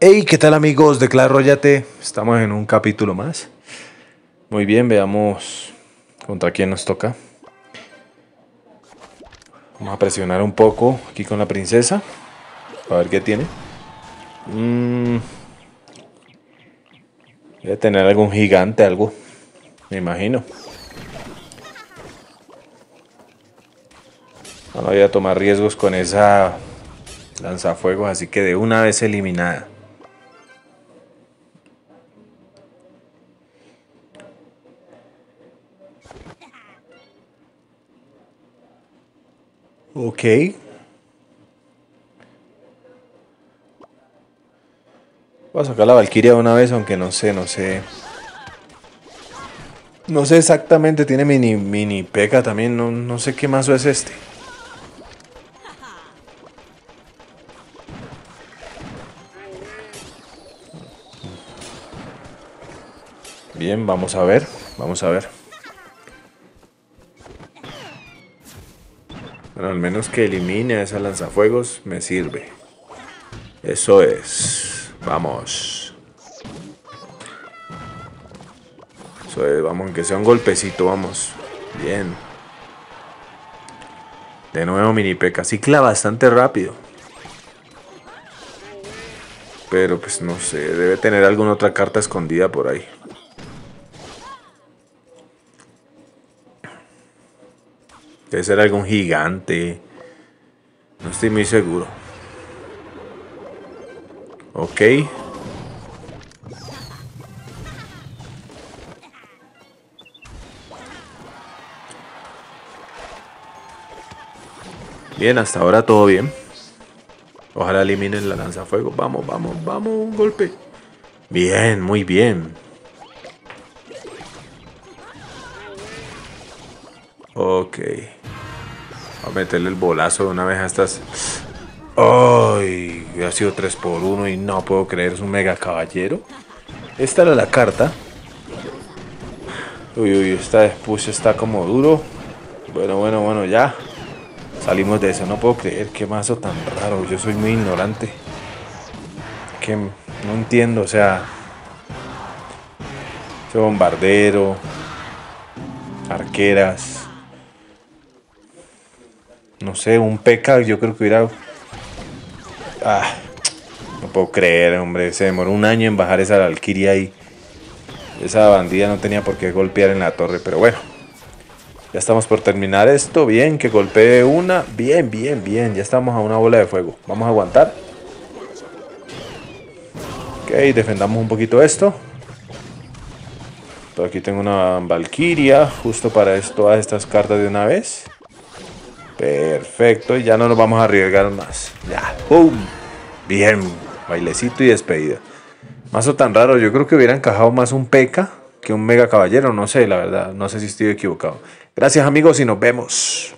Hey, ¿qué tal amigos de Clash Royate? Estamos en un capítulo más. Muy bien, veamos contra quién nos toca. Vamos a presionar un poco aquí con la princesa. A ver qué tiene. Mm. Debe tener algún gigante, algo. Me imagino. No voy a tomar riesgos con esa lanzafuegos, así que de una vez eliminada. Ok. Voy a sacar la Valkyria una vez, aunque no sé, no sé. No sé exactamente, tiene mini, mini peca también, no, no sé qué mazo es este. Bien, vamos a ver, vamos a ver. Al menos que elimine a esa lanzafuegos me sirve. Eso es. Vamos. Eso es, vamos, aunque sea un golpecito, vamos. Bien. De nuevo mini peca. Cicla bastante rápido. Pero pues no sé, debe tener alguna otra carta escondida por ahí. Debe ser algún gigante. No estoy muy seguro. Ok. Bien, hasta ahora todo bien. Ojalá eliminen la lanzafuego. Vamos, vamos, vamos, un golpe. Bien, muy bien. Ok. A meterle el bolazo de una vez a estas. ¡Ay! Ha sido 3 por 1 y no puedo creer, es un mega caballero. Esta era la carta. Uy, uy, esta push está como duro. Bueno, bueno, bueno, ya. Salimos de eso, no puedo creer qué mazo tan raro. Yo soy muy ignorante. Que no entiendo, o sea. Ese bombardero. Arqueras. No sé, un PK yo creo que hubiera... Ah, no puedo creer, hombre. Se demoró un año en bajar esa Valkyria y esa bandida no tenía por qué golpear en la torre, pero bueno. Ya estamos por terminar esto. Bien, que golpee una. Bien, bien, bien. Ya estamos a una bola de fuego. Vamos a aguantar. Ok, defendamos un poquito esto. Aquí tengo una Valkyria. Justo para esto, todas estas cartas de una vez. Perfecto, ya no nos vamos a arriesgar más. Ya, ¡pum! Bien, bailecito y despedida. Mazo tan raro, yo creo que hubiera encajado más un P.K. que un Mega Caballero, no sé, la verdad, no sé si estoy equivocado. Gracias amigos y nos vemos.